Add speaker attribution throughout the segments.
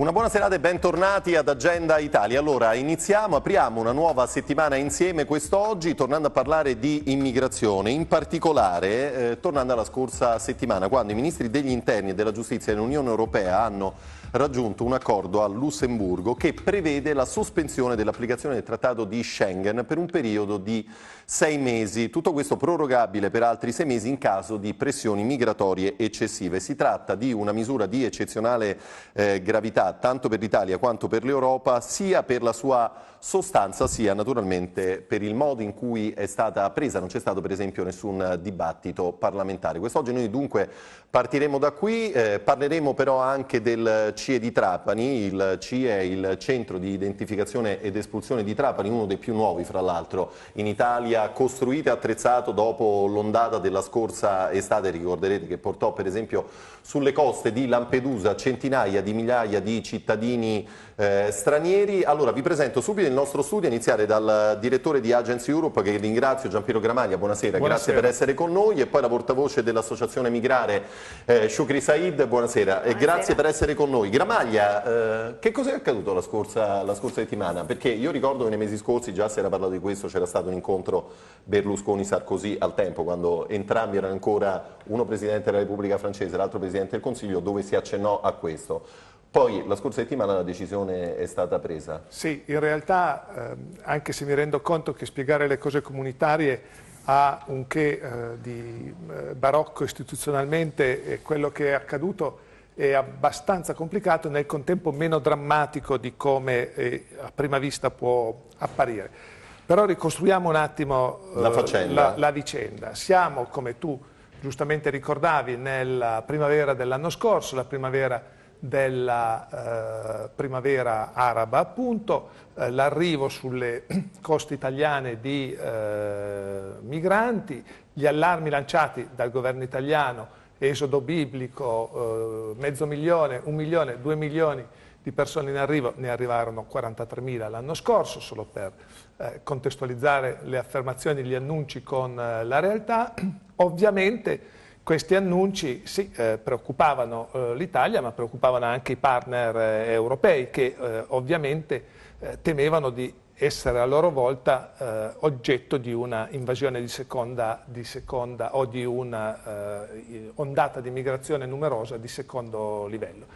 Speaker 1: Una buona serata e bentornati ad Agenda Italia. Allora, iniziamo, apriamo una nuova settimana insieme quest'oggi, tornando a parlare di immigrazione, in particolare eh, tornando alla scorsa settimana, quando i ministri degli interni e della giustizia dell'Unione Europea hanno raggiunto un accordo a Lussemburgo che prevede la sospensione dell'applicazione del Trattato di Schengen per un periodo di sei mesi. Tutto questo prorogabile per altri sei mesi in caso di pressioni migratorie eccessive. Si tratta di una misura di eccezionale eh, gravità tanto per l'Italia quanto per l'Europa, sia per la sua sostanza sia naturalmente per il modo in cui è stata presa. Non c'è stato per esempio nessun dibattito parlamentare. Quest'oggi noi dunque partiremo da qui, eh, parleremo però anche del CIE di Trapani, il CIE è il centro di identificazione ed espulsione di Trapani, uno dei più nuovi fra l'altro in Italia, costruito e attrezzato dopo l'ondata della scorsa estate, ricorderete che portò per esempio sulle coste di Lampedusa centinaia di migliaia di cittadini eh, stranieri. Allora vi presento subito il nostro studio, a iniziare dal direttore di Agency Europe che ringrazio, Giampiero Gramaglia, buonasera, buonasera. grazie per essere con noi e poi la portavoce dell'Associazione Migrare eh, Shukri Said, buonasera. buonasera. e grazie per essere con noi. Gramaglia, eh, che cosa è accaduto la scorsa, la scorsa, settimana? Perché io ricordo che nei mesi scorsi già si era parlato di questo, c'era stato un incontro Berlusconi-Sarkozy al tempo, quando entrambi erano ancora uno Presidente della Repubblica francese e l'altro Presidente del Consiglio, dove si accennò a questo. Poi la scorsa settimana la decisione è stata presa.
Speaker 2: Sì, in realtà, eh, anche se mi rendo conto che spiegare le cose comunitarie ha un che eh, di eh, barocco istituzionalmente e quello che è accaduto è abbastanza complicato, nel contempo meno drammatico di come eh, a prima vista può apparire. Però ricostruiamo un attimo
Speaker 1: la,
Speaker 2: la, la vicenda. Siamo, come tu giustamente ricordavi, nella primavera dell'anno scorso, la primavera della eh, primavera araba, appunto, eh, l'arrivo sulle coste italiane di eh, migranti, gli allarmi lanciati dal governo italiano, esodo biblico, eh, mezzo milione, un milione, due milioni di persone in arrivo, ne arrivarono 43.000 l'anno scorso, solo per eh, contestualizzare le affermazioni, gli annunci con eh, la realtà. Ovviamente questi annunci sì, eh, preoccupavano eh, l'Italia, ma preoccupavano anche i partner eh, europei che eh, ovviamente eh, temevano di essere a loro volta eh, oggetto di una invasione di seconda, di seconda o di una ondata di migrazione numerosa di secondo livello.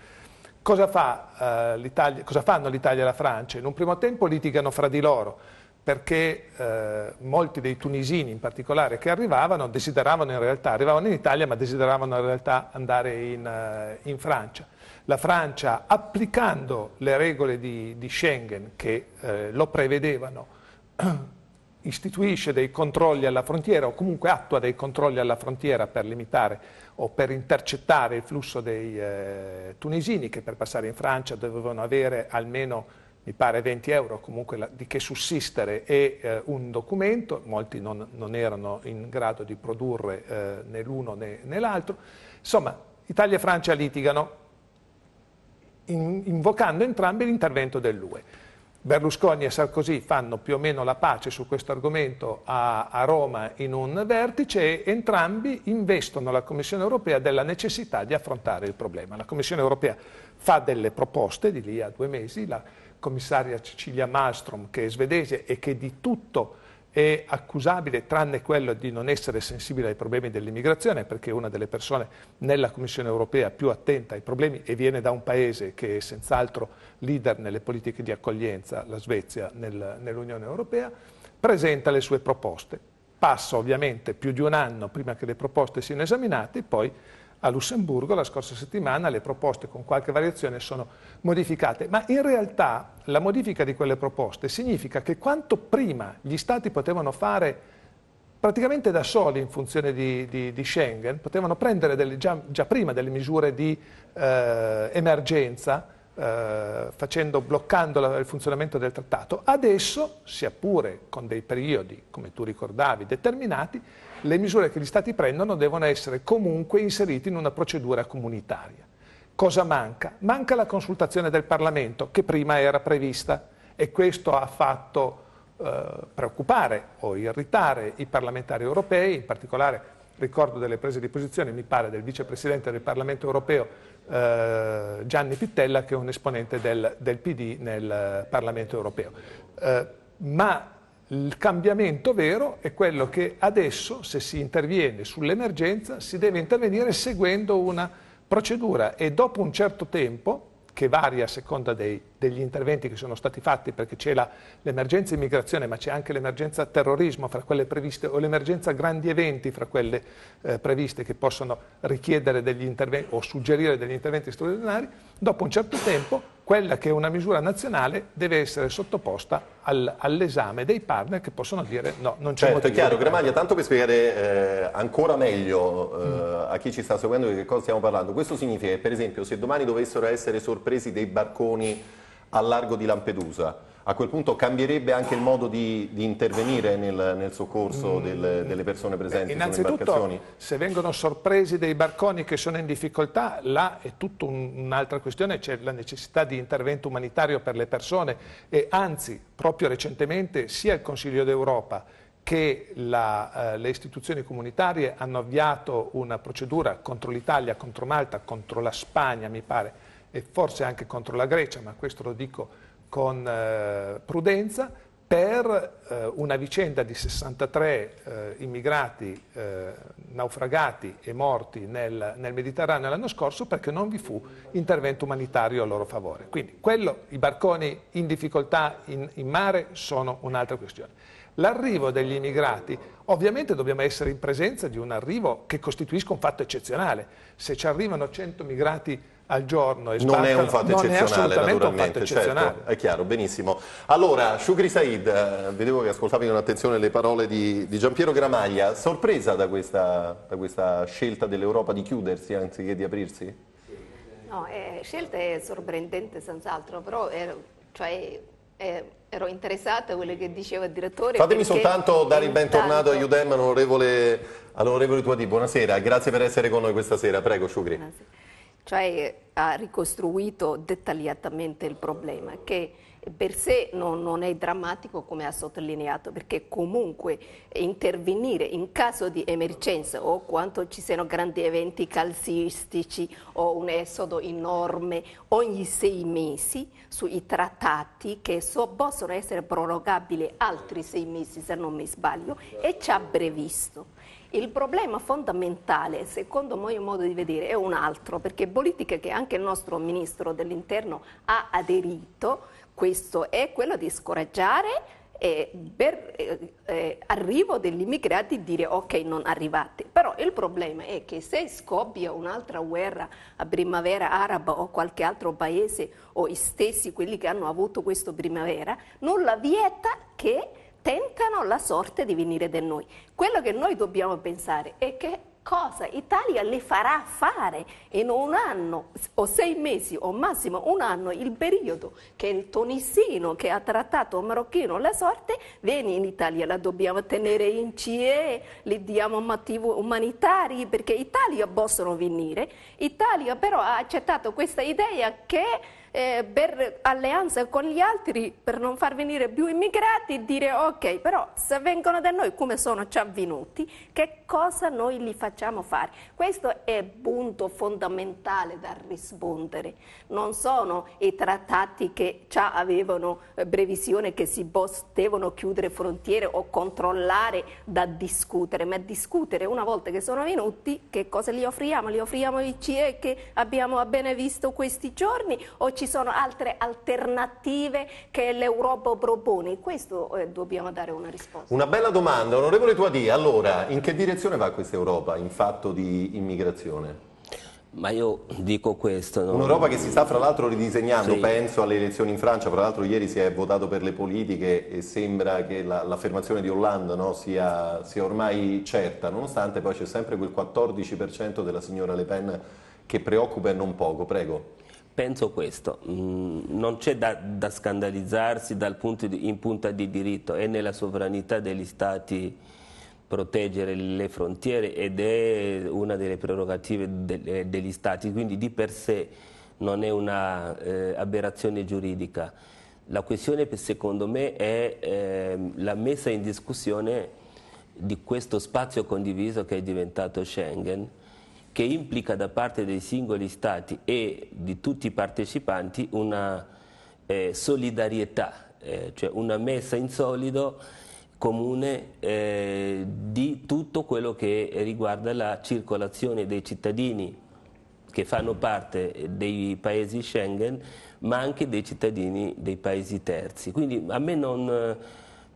Speaker 2: Cosa, fa, cosa fanno l'Italia e la Francia? In un primo tempo litigano fra di loro perché eh, molti dei tunisini in particolare che arrivavano desideravano in realtà, arrivavano in Italia ma desideravano in realtà andare in, uh, in Francia. La Francia applicando le regole di, di Schengen che eh, lo prevedevano istituisce dei controlli alla frontiera o comunque attua dei controlli alla frontiera per limitare o per intercettare il flusso dei eh, tunisini che per passare in Francia dovevano avere almeno mi pare 20 euro comunque la, di che sussistere e eh, un documento, molti non, non, erano in grado di produrre eh, né l'uno né, né l'altro. Insomma, Italia e Francia litigano in, invocando entrambi l'intervento dell'UE. Berlusconi e Sarkozy fanno più o meno la pace su questo argomento a, a, Roma in un vertice e entrambi investono la Commissione europea della necessità di affrontare il problema. La Commissione europea fa delle proposte di lì a due mesi, la, commissaria Cecilia Malmström, che è svedese e che di tutto è accusabile tranne quello di non essere sensibile ai problemi dell'immigrazione, perché è una delle persone nella Commissione europea più attenta ai problemi e viene da un paese che è senz'altro leader nelle politiche di accoglienza, la Svezia, nel, nell'Unione Europea, presenta le sue proposte. Passa ovviamente più di un anno prima che le proposte siano esaminate e poi a Lussemburgo la scorsa settimana le proposte con qualche variazione sono modificate, ma in realtà la modifica di quelle proposte significa che quanto prima gli Stati potevano fare praticamente da soli in funzione di, di, di Schengen, potevano prendere delle, già, già, prima delle misure di eh, emergenza, eh, facendo, bloccando il funzionamento del trattato, adesso, sia pure con dei periodi, come tu ricordavi, determinati, le misure che gli Stati prendono devono essere comunque inserite in una procedura comunitaria. Cosa manca? Manca la consultazione del Parlamento che prima era prevista e questo ha fatto eh, preoccupare o irritare i parlamentari europei, in particolare ricordo delle prese di posizione, mi pare, del vicepresidente del Parlamento europeo eh, Gianni Pittella, che è un esponente del, del PD nel Parlamento europeo. Eh, ma il cambiamento vero è quello che adesso, se si interviene sull'emergenza, si deve intervenire seguendo una procedura e dopo un certo tempo, che varia a seconda dei, degli interventi che sono stati fatti, perché c'è l'emergenza immigrazione, ma c'è anche l'emergenza terrorismo fra quelle previste, o l'emergenza grandi eventi fra quelle eh, previste che possono richiedere degli interventi o suggerire degli interventi straordinari, dopo un certo tempo quella che è una misura nazionale deve essere sottoposta al, all'esame dei partner che possono dire no, non c'è
Speaker 1: certo, è chiaro, Gramaglia, tanto per spiegare eh, ancora meglio eh, mm. a chi ci sta seguendo di che cosa stiamo parlando, questo significa che per esempio se domani dovessero essere sorpresi dei barconi al largo di Lampedusa, a quel punto cambierebbe anche il modo di, di intervenire nel, nel soccorso mm. del, delle persone presenti Beh,
Speaker 2: innanzitutto, se vengono sorpresi dei barconi che sono in difficoltà, là è tutta un, un'altra questione, c'è la necessità di intervento umanitario per le persone e anzi, proprio recentemente, sia il Consiglio d'Europa che la, eh, le istituzioni comunitarie hanno avviato una procedura contro l'Italia, contro Malta, contro la Spagna, mi pare, e forse anche contro la Grecia, ma questo lo dico con eh, prudenza per eh, una vicenda di 63 eh, immigrati eh, naufragati e morti nel, nel, Mediterraneo l'anno scorso perché non vi fu intervento umanitario a loro favore. Quindi quello, i barconi in difficoltà in, in mare sono un'altra questione. L'arrivo degli immigrati, ovviamente dobbiamo essere in presenza di un arrivo che costituisca un fatto eccezionale. Se ci arrivano 100 migrati al giorno
Speaker 1: e non è un fatto non eccezionale naturalmente eccezionale. Certo, è chiaro benissimo. Allora Shukri Said eh, vedevo che ascoltavi con attenzione le parole di, di Giampiero Gramaglia. Sorpresa da questa, da questa scelta dell'Europa di chiudersi anziché di aprirsi?
Speaker 3: no eh, scelta è sorprendente senz'altro però ero, cioè, eh, ero interessata a quello che diceva il direttore
Speaker 1: fatemi soltanto dare il bentornato a Udem all'onorevole all Tuati buonasera grazie per essere con noi questa sera. Prego Shukri. Buonasera
Speaker 3: cioè ha ricostruito dettagliatamente il problema che per sé non, non, è drammatico come ha sottolineato perché comunque intervenire in caso di emergenza o quando ci siano grandi eventi calcistici o un esodo enorme ogni sei mesi sui trattati che so, possono essere prorogabili altri sei mesi se non mi sbaglio e ci ha previsto. Il problema fondamentale, secondo il mio modo di vedere, è un altro, perché politica che anche il nostro Ministro dell'Interno ha aderito, questo è quello di scoraggiare eh, per eh, eh, arrivo degli immigrati dire ok non arrivate però il problema è che se scoppia un'altra guerra a primavera araba o qualche altro paese o i stessi quelli che hanno avuto questo primavera nulla vieta che tentano la sorte di venire da noi. Quello che noi dobbiamo pensare è che cosa Italia le farà fare in un anno o sei mesi o massimo un anno il periodo che il tunisino che ha trattato un marocchino la sorte viene in Italia, la dobbiamo tenere in CE, gli diamo motivi umanitari perché Italia possono venire. Italia però ha accettato questa idea che eh, per alleanza con gli altri per non far venire più immigrati dire ok però se vengono da noi come sono già venuti che cosa noi gli facciamo fare questo è il punto fondamentale da rispondere non sono i trattati che già avevano eh, previsione che si potevano chiudere frontiere o controllare da discutere ma discutere una volta che sono venuti che cosa gli offriamo? Gli offriamo i CE che abbiamo appena visto questi giorni o ci ci sono altre alternative che l'Europa propone? Questo eh, dobbiamo dare una risposta.
Speaker 1: Una bella domanda, onorevole Tuadì, allora in che direzione va questa Europa in fatto di immigrazione?
Speaker 4: Ma io dico questo.
Speaker 1: No? Un'Europa che si sta fra l'altro ridisegnando, sì. penso alle elezioni in Francia, fra l'altro ieri si è votato per le politiche e sembra che la, l'affermazione di Hollande no, sia, sia, ormai certa, nonostante poi c'è sempre quel 14% della signora Le Pen che preoccupa e non poco. Prego.
Speaker 4: Penso questo, mm, non c'è da, da, scandalizzarsi dal punto di, in punta di diritto, è nella sovranità degli Stati proteggere le frontiere ed è una delle prerogative de, eh, degli Stati, quindi di per sé non è un'aberrazione eh, giuridica. La questione secondo me è eh, la messa in discussione di questo spazio condiviso che è diventato Schengen, che implica da parte dei singoli Stati e di tutti i partecipanti una eh, solidarietà, eh, cioè una messa in solido comune eh, di tutto quello che riguarda la circolazione dei cittadini che fanno parte dei paesi Schengen, ma anche dei cittadini dei paesi terzi. Quindi a me non,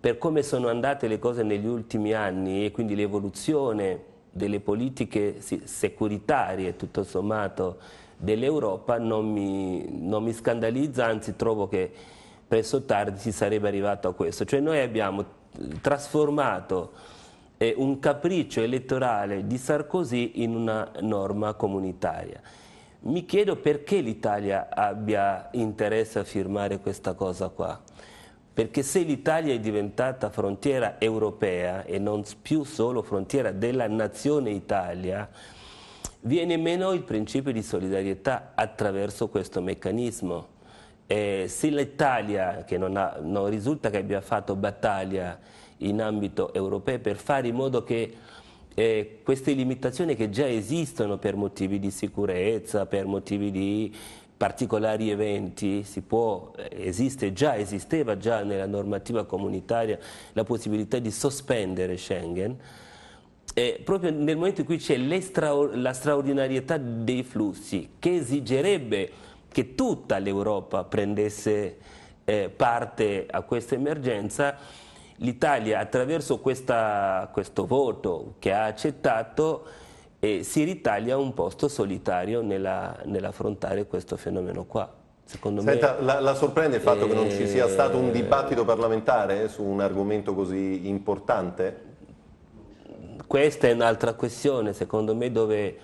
Speaker 4: per come sono andate le cose negli ultimi anni e quindi l'evoluzione delle politiche securitarie, tutto sommato, dell'Europa non mi, non mi scandalizza, anzi trovo che presto tardi si sarebbe arrivato a questo. Cioè noi abbiamo trasformato eh, un capriccio elettorale di Sarkozy in una norma comunitaria. Mi chiedo perché l'Italia abbia interesse a firmare questa cosa qua. Perché se l'Italia è diventata frontiera europea e non più solo frontiera della nazione Italia, viene meno il principio di solidarietà attraverso questo meccanismo. Eh, se l'Italia, che non, ha, non risulta che abbia fatto battaglia in ambito europeo per fare in modo che eh, queste limitazioni che già esistono per motivi di sicurezza, per motivi di particolari eventi, può, eh, esiste già, esisteva già nella normativa comunitaria la possibilità di sospendere Schengen, eh, proprio nel momento in cui c'è la straordinarietà dei flussi, che esigerebbe che tutta l'Europa prendesse eh, parte a questa emergenza, l'Italia attraverso questa, questo voto che ha accettato e si ritaglia un posto solitario nell'affrontare nell questo fenomeno qua.
Speaker 1: Secondo Senta, me, la, la, sorprende il fatto eh, che non ci sia stato un dibattito parlamentare su un argomento così importante?
Speaker 4: Questa è un'altra questione, secondo me, dove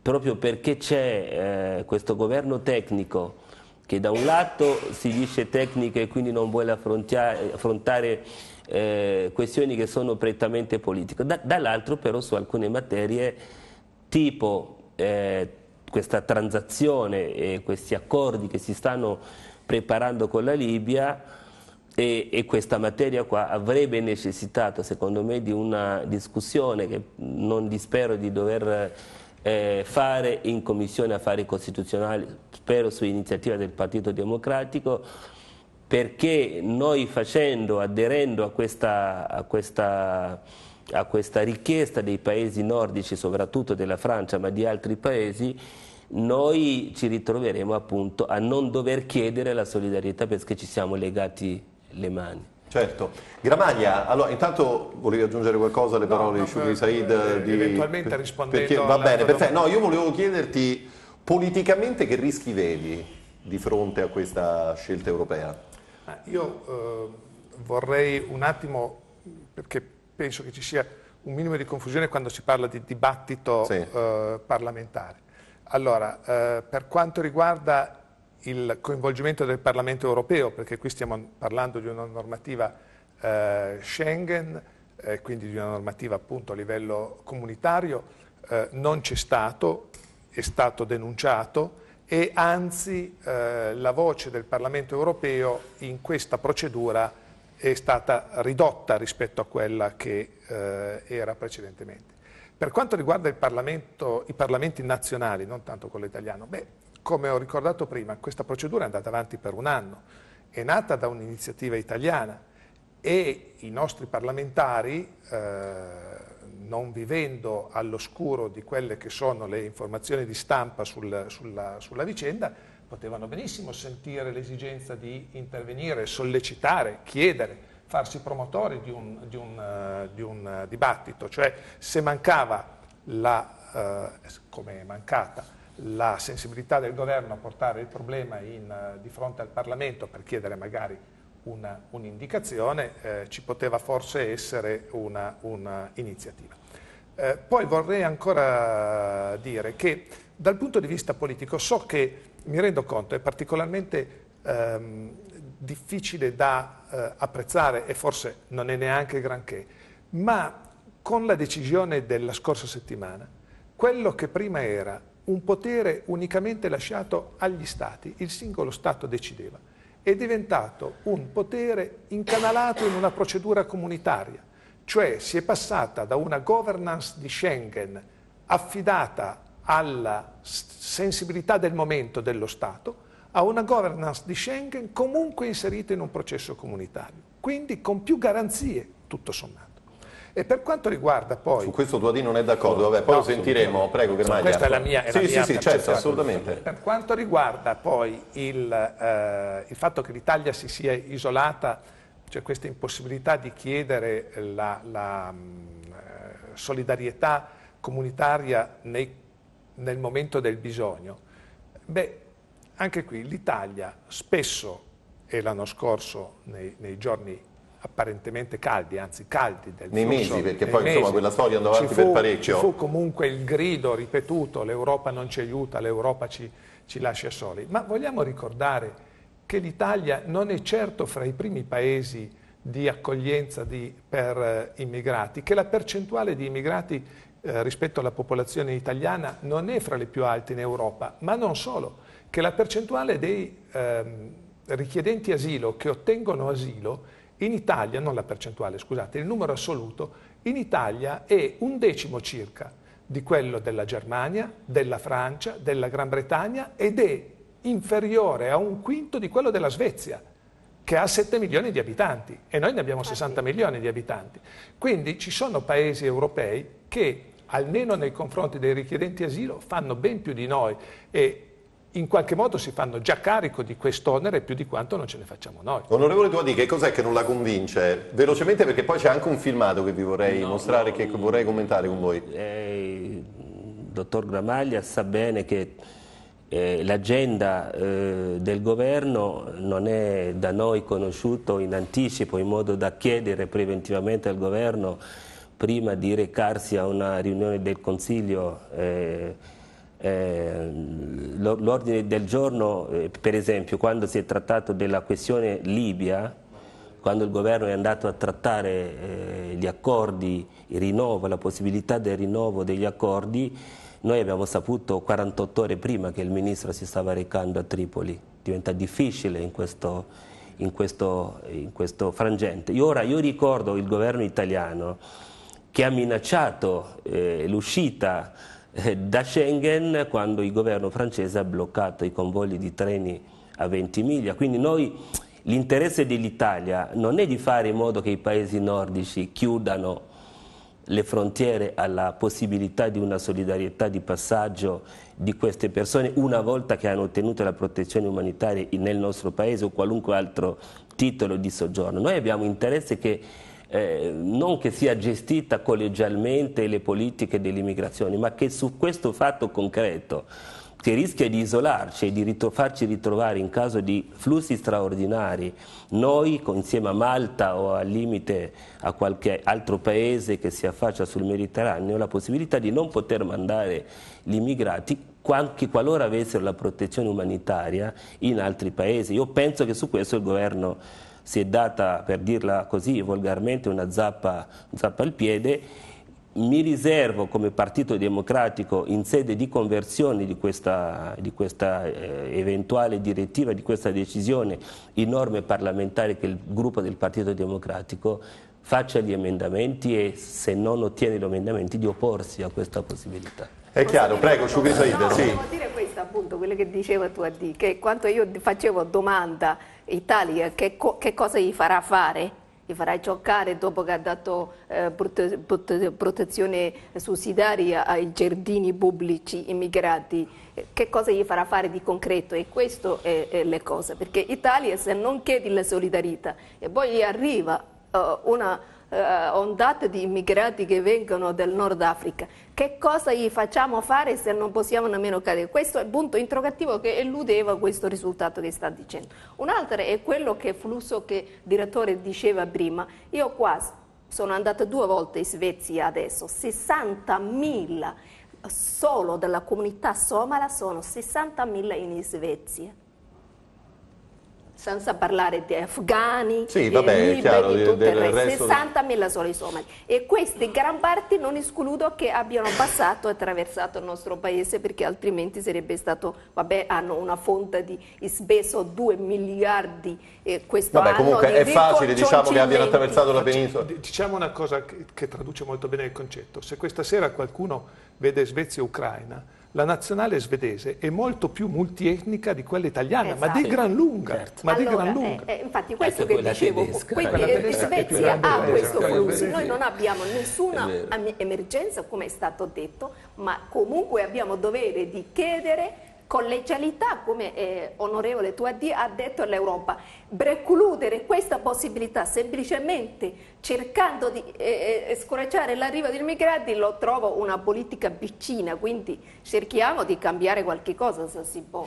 Speaker 4: proprio perché c'è eh, questo governo tecnico che da un lato si dice tecnico e quindi non vuole affrontare eh, questioni che sono prettamente politiche, da, dall'altro però su alcune materie tipo eh, questa transazione e questi accordi che si stanno preparando con la Libia e, e, questa materia qua avrebbe necessitato secondo me di una discussione che non dispero di dover eh, fare in Commissione Affari Costituzionali, spero su iniziativa del Partito Democratico, perché noi facendo, aderendo a questa, a questa a questa richiesta dei paesi nordici, soprattutto della Francia, ma di altri paesi, noi ci ritroveremo appunto a non dover chiedere la solidarietà perché ci siamo legati le mani.
Speaker 1: Certo. Gramaglia, allora intanto volevi aggiungere qualcosa alle parole no, di Shukri Said?
Speaker 2: Eh, di, eventualmente rispondendo
Speaker 1: perché, Va bene, perfetto. No, io volevo chiederti politicamente che rischi vedi di fronte a questa scelta europea?
Speaker 2: Io eh, vorrei un attimo, perché penso che ci sia un minimo di confusione quando si parla di dibattito sì. eh, parlamentare. Allora, eh, per quanto riguarda il coinvolgimento del Parlamento europeo, perché qui stiamo parlando di una normativa eh, Schengen, eh, quindi di una normativa appunto a livello comunitario, eh, non c'è stato, è stato denunciato e anzi eh, la voce del Parlamento europeo in questa procedura è stata ridotta rispetto a quella che eh, era precedentemente. Per quanto riguarda i parlamenti nazionali, non tanto quello italiano, beh, come ho ricordato prima, questa procedura è andata avanti per un anno, è nata da un'iniziativa italiana e i nostri parlamentari, eh, non vivendo all'oscuro di quelle che sono le informazioni di stampa sul, sulla, sulla vicenda, potevano benissimo sentire l'esigenza di intervenire, sollecitare, chiedere, farsi promotori di un, di un, uh, di un uh, dibattito, cioè se mancava la, uh, come è mancata, la sensibilità del governo a portare il problema in, di fronte al Parlamento per chiedere magari un'indicazione, un eh, ci poteva forse essere un'iniziativa. Eh, poi vorrei ancora dire che dal punto di vista politico so che mi rendo conto, è particolarmente ehm, difficile da eh, apprezzare e forse non è neanche granché, ma con la decisione della scorsa settimana, quello che prima era un potere unicamente lasciato agli Stati, il singolo Stato decideva, è diventato un potere incanalato in una procedura comunitaria, Cioè si è passata da una governance di Schengen affidata alla sensibilità del momento dello Stato a una governance di Schengen comunque inserita in un processo comunitario, quindi con più garanzie, tutto sommato. E per quanto riguarda poi...
Speaker 1: Su questo Tuadì non è d'accordo, vabbè, poi no, lo sentiremo, prego
Speaker 2: Gramaglia. Questa è la mia, è
Speaker 1: sì,
Speaker 2: la
Speaker 1: sì,
Speaker 2: mia
Speaker 1: sì, certo, assolutamente.
Speaker 2: Per quanto riguarda poi il, eh, il fatto che l'Italia si sia isolata, cioè questa impossibilità di chiedere la, la mh, eh, solidarietà comunitaria nei, nel momento del bisogno, beh, anche qui l'Italia spesso, e l'anno scorso nei, nei giorni apparentemente caldi, anzi caldi del
Speaker 1: Nei
Speaker 2: flusso,
Speaker 1: mesi, perché poi
Speaker 2: mesi,
Speaker 1: insomma quella storia andò avanti
Speaker 2: fu,
Speaker 1: per parecchio.
Speaker 2: Ci fu comunque il grido ripetuto, l'Europa non ci aiuta, l'Europa ci, ci lascia soli. Ma vogliamo ricordare che l'Italia non è certo fra i primi paesi di accoglienza di, per eh, immigrati, che la percentuale di immigrati eh, rispetto alla popolazione italiana non è fra le più alte in Europa, ma non solo, che la percentuale dei ehm, richiedenti asilo che ottengono asilo in Italia, non la percentuale, scusate, il numero assoluto, in Italia è un decimo circa di quello della Germania, della Francia, della Gran Bretagna ed è inferiore a un quinto di quello della Svezia, che ha 7 milioni di abitanti e noi ne abbiamo 60 milioni di abitanti. Quindi ci sono paesi europei che, almeno nei confronti dei richiedenti asilo, fanno ben più di noi e in qualche modo si fanno già carico di quest'onere più di quanto non ce ne facciamo noi.
Speaker 1: Onorevole Tuadi, che cos'è che non la convince? Velocemente perché poi c'è anche un filmato che vi vorrei no, mostrare, no, che vorrei commentare con voi.
Speaker 4: Eh, il dottor Gramaglia sa bene che eh, l'agenda eh, del governo non è da noi conosciuto in anticipo in modo da chiedere preventivamente al governo prima di recarsi a una riunione del Consiglio eh, eh, l'ordine del giorno, eh, per esempio, quando si è trattato della questione Libia, quando il governo è andato a trattare eh, gli accordi, il rinnovo, la possibilità del rinnovo degli accordi, noi abbiamo saputo 48 ore prima che il ministro si stava recando a Tripoli. Diventa difficile in questo, in questo, in questo frangente. Io ora io ricordo il governo italiano che ha minacciato eh, l'uscita eh, da Schengen quando il governo francese ha bloccato i convogli di treni a 20 miglia. Quindi noi l'interesse dell'Italia non è di fare in modo che i paesi nordici chiudano le frontiere alla possibilità di una solidarietà di passaggio di queste persone una volta che hanno ottenuto la protezione umanitaria nel nostro paese o qualunque altro titolo di soggiorno. Noi abbiamo interesse che eh, non che sia gestita collegialmente le politiche dell'immigrazione, ma che su questo fatto concreto che rischia di isolarci e di ritro farci ritrovare in caso di flussi straordinari, noi insieme a Malta o al limite a qualche altro paese che si affaccia sul Mediterraneo, la possibilità di non poter mandare gli immigrati anche qualora avessero la protezione umanitaria in altri paesi. Io penso che su questo il governo si è data, per dirla così volgarmente, una zappa, zappa al piede. Mi riservo come Partito Democratico in sede di conversione di questa, di questa eh, eventuale direttiva, di questa decisione in norme parlamentari che il gruppo del Partito Democratico faccia gli emendamenti e se non ottiene gli emendamenti di opporsi a questa possibilità.
Speaker 1: È chiaro, prego, Shukri Said,
Speaker 3: no,
Speaker 1: sì.
Speaker 3: Devo dire questo appunto, quello che diceva tu a D, che quando io facevo domanda Italia che, co che cosa gli farà fare? Gli farà giocare dopo che ha dato eh, prote protezione sussidiaria ai giardini pubblici immigrati? Che cosa gli farà fare di concreto? E questo è, è le cose, perché Italia se non chiede la solidarietà e poi gli arriva uh, una eh, ondate di immigrati che vengono dal Nord Africa. Che cosa gli facciamo fare se non possiamo nemmeno cadere? Questo è il punto interrogativo che eludeva questo risultato che sta dicendo. Un altro è quello che flusso che il direttore diceva prima. Io qua sono andata due volte in Svezia adesso, 60.000 solo della comunità somala sono 60.000 in Svezia. Senza parlare di afghani,
Speaker 1: sì, vabbè,
Speaker 3: liberi,
Speaker 1: chiaro,
Speaker 3: di tutto
Speaker 1: del,
Speaker 3: il
Speaker 1: resto.
Speaker 3: 60.000 solo i somali. E questi gran parte non escludo che abbiano passato e attraversato il nostro paese perché altrimenti sarebbe stato, vabbè, hanno una fonte di speso 2 miliardi eh, questo
Speaker 1: vabbè,
Speaker 3: anno
Speaker 1: comunque
Speaker 3: di
Speaker 1: è facile diciamo che abbiano attraversato la penisola.
Speaker 2: Diciamo una cosa che, che traduce molto bene il concetto. Se questa sera qualcuno vede Svezia e Ucraina, la nazionale svedese è molto più multietnica di quella italiana, ma di
Speaker 3: Esatto.
Speaker 2: gran lunga.
Speaker 4: Certo.
Speaker 2: Ma di
Speaker 3: Allora,
Speaker 2: gran lunga.
Speaker 3: eh, eh, infatti questo
Speaker 4: Anche
Speaker 3: che dicevo,
Speaker 4: tedesca,
Speaker 3: quindi eh, Svezia ha questo flusso, noi non abbiamo nessuna emergenza come è stato detto, ma comunque abbiamo dovere di chiedere collegialità, come eh, onorevole Tuaddi ha detto all'Europa, precludere questa possibilità semplicemente cercando di eh, eh, scoraggiare l'arrivo degli immigrati lo trovo una politica vicina, quindi cerchiamo di cambiare qualche cosa se si può.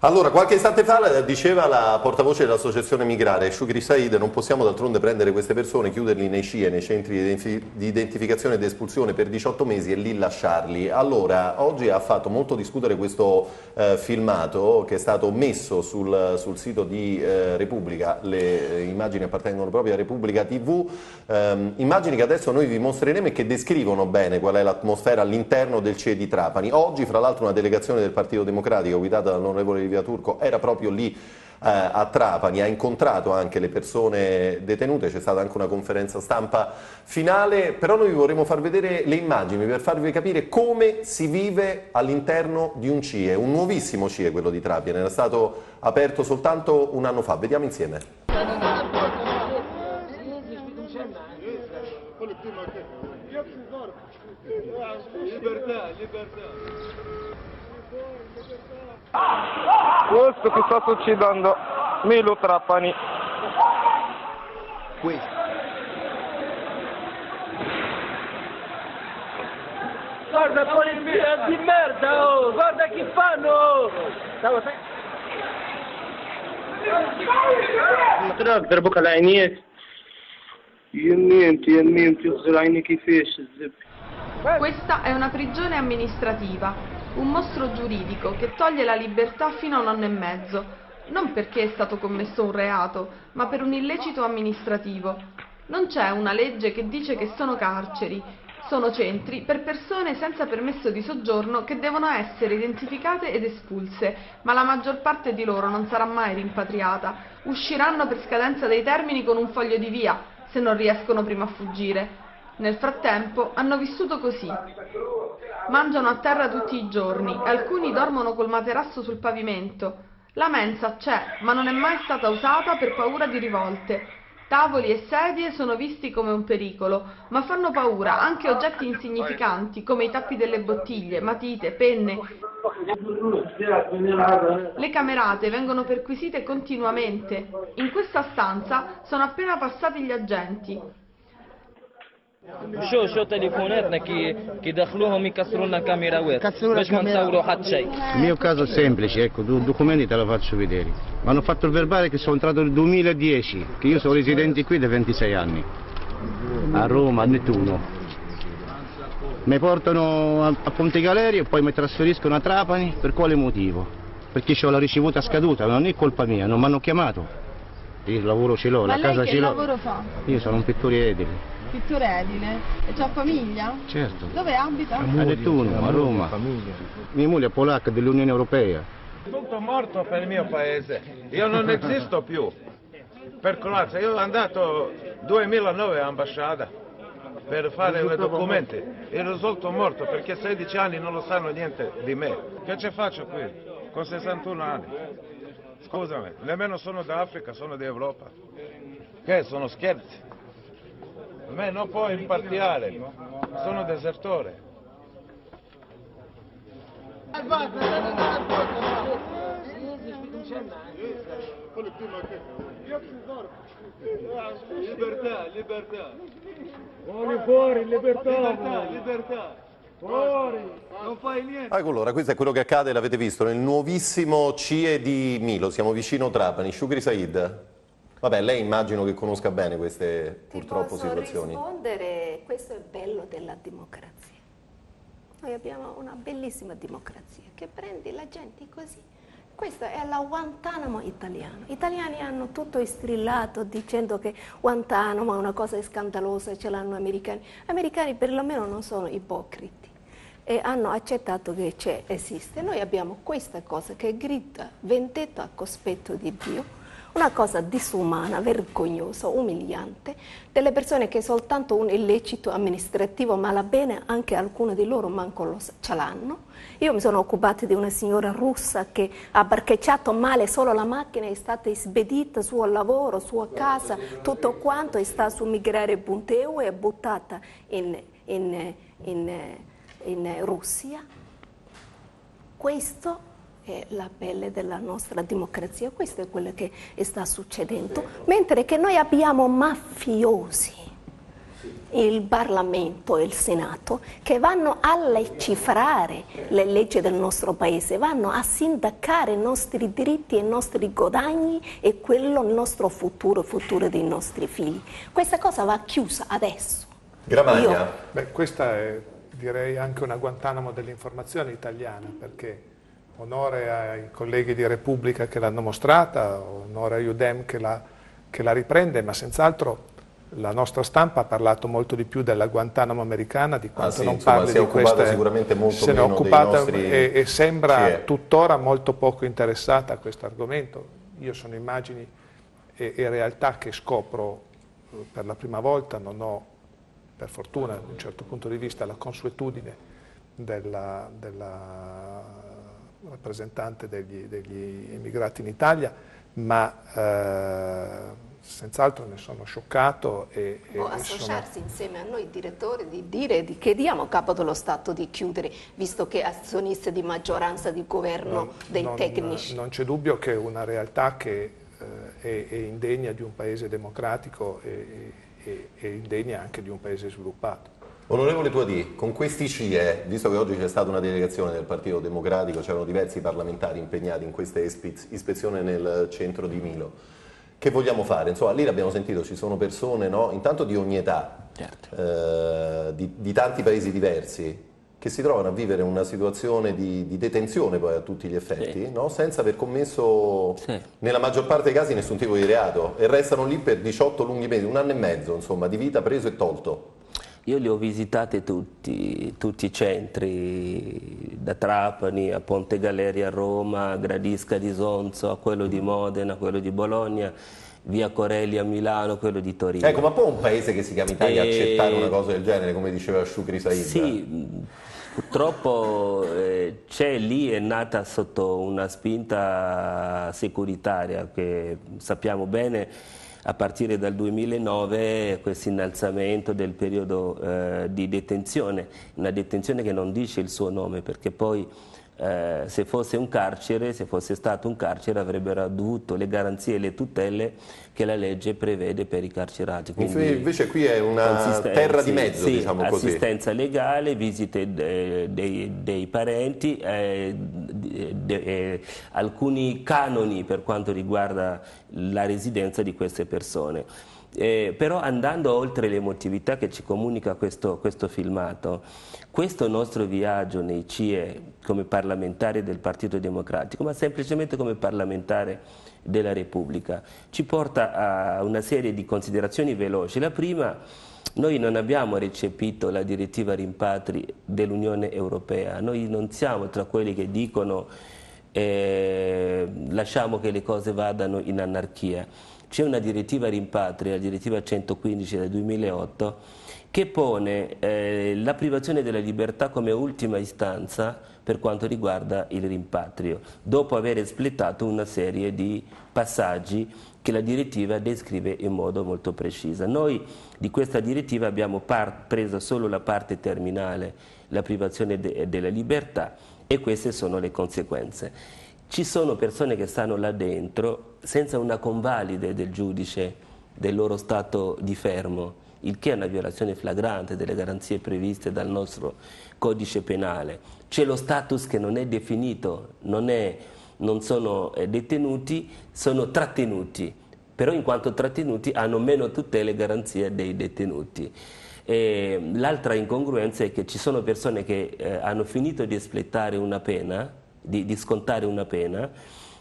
Speaker 1: Allora, qualche istante fa diceva la portavoce dell'associazione Migrare, Shukri Said, non possiamo d'altronde prendere queste persone, chiuderli nei CIE, nei centri di identifi- di identificazione ed espulsione per 18 mesi e lì lasciarli. Allora, oggi ha fatto molto discutere questo eh, filmato che è stato messo sul, sul sito di eh, Repubblica, le eh, immagini appartengono proprio a Repubblica TV, ehm, immagini che adesso noi vi mostreremo e che descrivono bene qual è l'atmosfera all'interno del CIE di Trapani. Oggi, fra l'altro, una delegazione del Partito Democratico guidata dall'onorevole Livia Turco era proprio lì eh, a Trapani, ha incontrato anche le persone detenute, c'è stata anche una conferenza stampa finale, però noi vi vorremmo far vedere le immagini per farvi capire come si vive all'interno di un CIE, un nuovissimo CIE quello di Trapani, era stato aperto soltanto un anno fa, vediamo insieme.
Speaker 5: Questo che sta succedendo, Milo Trapani.
Speaker 6: Guarda polizia di merda, oh! Guarda chi fanno! oh!
Speaker 5: المطراب ضربوك على عينيك يمين يمين تغزر عيني كيفاش الزب
Speaker 7: Questa è una prigione amministrativa, un mostro giuridico che toglie la libertà fino a un anno e mezzo, non perché è stato commesso un reato, ma per un illecito amministrativo. Non c'è una legge che dice che sono carceri, sono centri per persone senza permesso di soggiorno che devono essere identificate ed espulse, ma la maggior parte di loro non sarà mai rimpatriata. Usciranno per scadenza dei termini con un foglio di via, se non riescono prima a fuggire. Nel frattempo hanno vissuto così. Mangiano a terra tutti i giorni, alcuni dormono col materasso sul pavimento. La mensa c'è, ma non è mai stata usata per paura di rivolte. Tavoli e sedie sono visti come un pericolo, ma fanno paura anche oggetti insignificanti come i tappi delle bottiglie, matite, penne. Le camerate vengono perquisite continuamente. In questa stanza sono appena passati gli agenti.
Speaker 6: شو شو تليفوناتنا كي كي دخلوهم يكسروا لنا الكاميراوات باش ما نصوروا حتى شيء
Speaker 8: Il mio caso è semplice, ecco, due documenti te lo faccio vedere. Mi hanno fatto il verbale che sono entrato nel 2010, che io sono residente qui da 26 anni, a Roma, a Nettuno. Mi portano a, a Ponte Galeria e poi mi trasferiscono a Trapani, per quale motivo? Perché ho la ricevuta scaduta, non è colpa mia, non mi hanno chiamato. Io il lavoro ce l'ho,
Speaker 9: Ma
Speaker 8: la
Speaker 9: lei
Speaker 8: casa
Speaker 9: che
Speaker 8: ce l'ho.
Speaker 9: lavoro fa?
Speaker 8: Io sono un pittore edile,
Speaker 9: Pittore edile? E c'ha famiglia?
Speaker 8: certo.
Speaker 9: Dove abita?
Speaker 8: A Nettuno, a Roma. Mia moglie è polacca dell'Unione Europea.
Speaker 10: Tutto morto per il mio paese. Io non esisto più. Per Croazia, io sono andato 2009 all'ambasciata per fare i documenti e risulto morto perché 16 anni non lo sanno niente di me. Che ci faccio qui? Con 61 anni. Scusami, nemmeno sono d'Africa, sono d'Europa. Che sono scherzi? A me non può impartiare, sono desertore. Libertà, libertà. Fuori, fuori, libertà. Libertà, libertà. Fuori. Non fai niente.
Speaker 1: Ecco, allora, questo è quello che accade, l'avete visto, nel nuovissimo CIE di Milo, siamo vicino Trapani. Shukri Said, vabbè, lei immagino che conosca bene queste
Speaker 3: Ti
Speaker 1: purtroppo
Speaker 3: posso
Speaker 1: situazioni.
Speaker 3: rispondere, questo è bello della democrazia. Noi abbiamo una bellissima democrazia che prende la gente così, Questa è la Guantanamo italiana. Gli italiani hanno tutto strillato dicendo che Guantanamo è una cosa scandalosa, ce l'hanno americani. Gli americani perlomeno non sono ipocriti e hanno accettato che c'è, esiste. Noi abbiamo questa cosa che grida vendetta a cospetto di Dio una cosa disumana, vergognosa, umiliante, delle persone che soltanto un illecito amministrativo malabene, anche alcune di loro manco lo, ce l'hanno. Io mi sono occupata di una signora russa che ha parcheggiato male solo la macchina, è stata spedita suo lavoro, sua casa, tutto quanto, e sta su migrare.eu e è buttata in, in, in, in Russia. Questo è la pelle della nostra democrazia, questo è quello che sta succedendo, mentre che noi abbiamo mafiosi, il Parlamento e il Senato, che vanno a legiferare le leggi del nostro paese, vanno a sindacare i nostri diritti e i nostri guadagni e quello il nostro futuro, il futuro dei nostri figli. Questa cosa va chiusa adesso.
Speaker 1: Gramagna.
Speaker 2: Io... Beh, questa è direi anche una Guantanamo dell'informazione italiana, perché onore ai colleghi di Repubblica che l'hanno mostrata, onore a Udem che la, che la riprende, ma senz'altro la nostra stampa ha parlato molto di più della Guantanamo americana di quanto ah, sì, non
Speaker 1: insomma,
Speaker 2: parli di questa
Speaker 1: sicuramente molto
Speaker 2: se ne è occupata nostri... e, e, sembra sì. tuttora molto poco interessata a questo argomento io sono immagini e, e, realtà che scopro eh, per la prima volta non ho per fortuna da un certo punto di vista la consuetudine della, della rappresentante degli, degli immigrati in Italia, ma eh, senz'altro ne sono scioccato. E,
Speaker 3: e o associarsi sono... insieme a noi direttori di dire di che diamo capo dello Stato di chiudere, visto che azionista di maggioranza di governo non, dei
Speaker 2: non,
Speaker 3: tecnici.
Speaker 2: Non c'è dubbio che è una realtà che eh, è, è, indegna di un paese democratico e, e indegna anche di un paese sviluppato.
Speaker 1: Onorevole Tuadì, con questi CIE, visto che oggi c'è stata una delegazione del Partito Democratico, c'erano diversi parlamentari impegnati in questa ispezione nel centro di Milo, che vogliamo fare? Insomma, lì l'abbiamo sentito, ci sono persone, no? intanto di ogni età, certo. eh, di, di, tanti paesi diversi, che si trovano a vivere una situazione di, di detenzione poi a tutti gli effetti, sì. no? senza aver commesso, sì. nella maggior parte dei casi, nessun tipo di reato, e restano lì per 18 lunghi mesi, un anno e mezzo, insomma, di vita preso e tolto.
Speaker 4: Io li ho visitati tutti, tutti i centri, da Trapani a Ponte Galeria a Roma, a Gradisca di Sonzo, a quello di Modena, a quello di Bologna, via Corelli a Milano, quello di Torino.
Speaker 1: Ecco, ma può un paese che si chiama Italia e... accettare una cosa del genere, come diceva Shukri Said?
Speaker 4: Sì, purtroppo eh, c'è lì, è nata sotto una spinta securitaria che sappiamo bene a partire dal 2009 questo innalzamento del periodo eh, di detenzione, una detenzione che non dice il suo nome perché poi eh, se fosse un carcere, se fosse stato un carcere avrebbero avuto le garanzie e le tutele che la legge prevede per i carcerati.
Speaker 1: Quindi invece qui è una terra di mezzo,
Speaker 4: sì,
Speaker 1: diciamo
Speaker 4: così. Assistenza legale, visite de, de, dei parenti, eh, de, eh, alcuni canoni per quanto riguarda la residenza di queste persone. Eh, però andando oltre l'emotività che ci comunica questo, questo, filmato, questo nostro viaggio nei CIE come parlamentari del Partito Democratico, ma semplicemente come parlamentare della Repubblica, ci porta a una serie di considerazioni veloci. La prima, noi non abbiamo recepito la direttiva rimpatri dell'Unione Europea, noi non siamo tra quelli che dicono eh, lasciamo che le cose vadano in anarchia c'è una direttiva rimpatri, la direttiva 115 del 2008, che pone eh, la privazione della libertà come ultima istanza per quanto riguarda il rimpatrio, dopo aver espletato una serie di passaggi che la direttiva descrive in modo molto preciso. Noi di questa direttiva abbiamo preso solo la parte terminale, la privazione de della libertà e queste sono le conseguenze. Ci sono persone che stanno là dentro senza una convalide del giudice del loro stato di fermo, il che è una violazione flagrante delle garanzie previste dal nostro codice penale. C'è lo status che non è definito, non, è, non sono eh, detenuti, sono trattenuti, però in quanto trattenuti hanno meno tutele e garanzie dei detenuti. L'altra incongruenza è che ci sono persone che eh, hanno finito di espletare una pena, di, di scontare una pena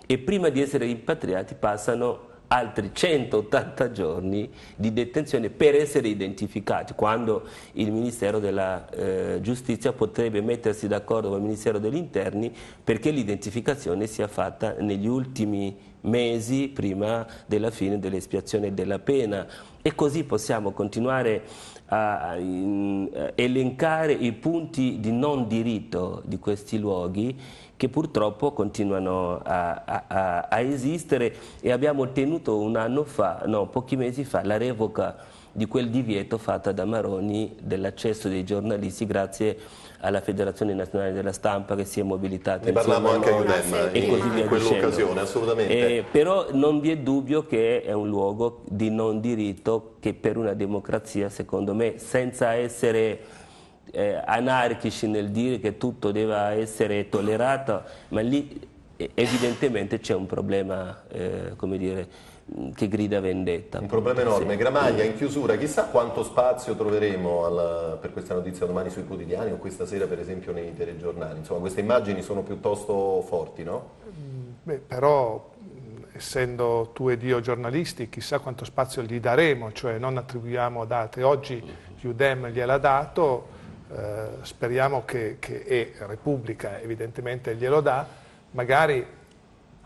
Speaker 4: e prima di essere rimpatriati passano altri 180 giorni di detenzione per essere identificati, quando il Ministero della eh, Giustizia potrebbe mettersi d'accordo con il Ministero degli Interni perché l'identificazione sia fatta negli ultimi mesi prima della fine dell'espiazione della pena. E così possiamo continuare a elencare i punti di non diritto di questi luoghi che purtroppo continuano a, a, a, esistere e abbiamo ottenuto un anno fa, no, pochi mesi fa, la revoca di quel divieto fatta da Maroni dell'accesso dei giornalisti grazie alla Federazione Nazionale della Stampa che si è mobilitata
Speaker 1: ne parliamo anche a Udem
Speaker 4: e così via
Speaker 1: in quell'occasione assolutamente.
Speaker 4: Eh, però non vi è dubbio che è un luogo di non diritto che per una democrazia secondo me senza essere eh, anarchici nel dire che tutto deve essere tollerato, ma lì eh, evidentemente c'è un problema, eh, come dire, che grida vendetta.
Speaker 1: Un problema enorme. Sì. Gramaglia, in chiusura, chissà quanto spazio troveremo al, per questa notizia domani sui quotidiani o questa sera per esempio nei telegiornali. Insomma, queste immagini sono piuttosto forti, no?
Speaker 2: Beh, però essendo tu ed io giornalisti, chissà quanto spazio gli daremo, cioè non attribuiamo ad altri. Oggi Udem gliel'ha dato, eh, speriamo che, che e Repubblica evidentemente glielo dà, magari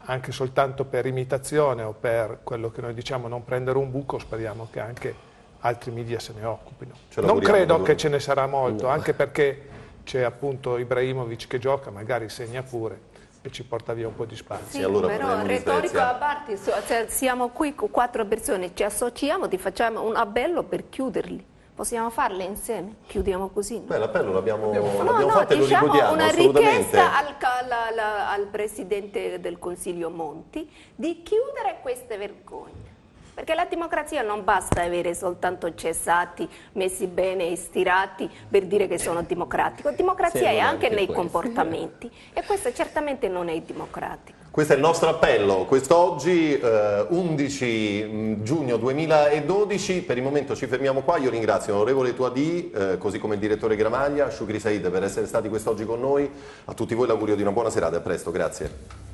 Speaker 2: anche soltanto per imitazione o per quello che noi diciamo non prendere un buco, speriamo che anche altri media se ne occupino. Non credo che ce ne sarà molto, no. anche perché c'è appunto Ibrahimovic che gioca, magari segna pure e ci porta via un po' di spazio.
Speaker 3: Sì, allora però retorico a parte, siamo qui con quattro persone, ci associamo, ti facciamo un appello per chiuderli. Possiamo farle insieme? Chiudiamo così? No?
Speaker 1: Beh, l'appello l'abbiamo no, no, fatto e diciamo lo
Speaker 3: una richiesta al, al, al Presidente del Consiglio Monti di chiudere queste vergogne. Perché la democrazia non basta avere soltanto cessati, messi bene, stirati per dire che sono democratico. Democrazia è anche, anche nei questo. comportamenti e questo certamente non è democratico.
Speaker 1: Questo è il nostro appello, quest'oggi eh, 11 mm, giugno 2012, per il momento ci fermiamo qua, io ringrazio l'onorevole Tuadi, eh, così come il direttore Gramaglia, Shukri Said per essere stati quest'oggi con noi, a tutti voi l'augurio di una buona serata, a presto, grazie.